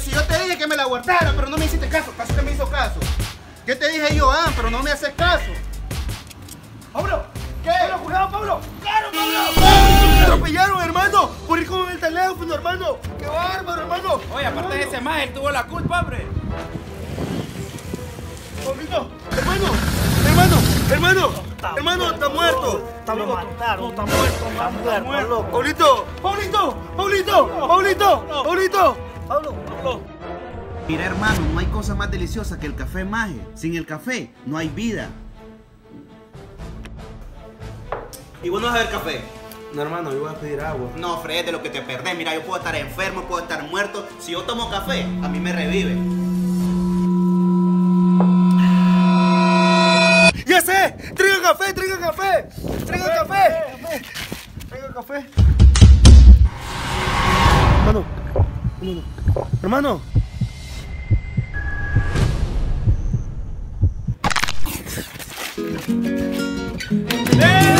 si yo te dije que me la guardara, pero no me hiciste caso, caso que me hizo caso. ¿Qué te dije yo, ah? Pero no me haces caso. ¡Pablo! ¿Qué? ¡Pablo, cuidado, Pablo! ¡Claro, Pablo! ¡Me atropellaron, hermano! Por ir con el teléfono, hermano. ¡Qué bárbaro, hermano! Oye, aparte de ese más, él tuvo la culpa, hombre. Pablito, hermano, hermano, hermano, Está hermano, está muerto. Está Lo muerto. mataron, está muerto, Está mano, está muerto, muerto. loco. Pablito, Pablito, Pablito, Pablito, Pablito. Pablo, Mira, hermano, no hay cosa más deliciosa que el café maje. Sin el café no hay vida. ¿Y vos no vas a ver café? No, hermano, yo voy a pedir agua. No, Fred, de lo que te perdés. Mira, yo puedo estar enfermo, puedo estar muerto. Si yo tomo café, a mí me revive. Hermano. ¡Eh!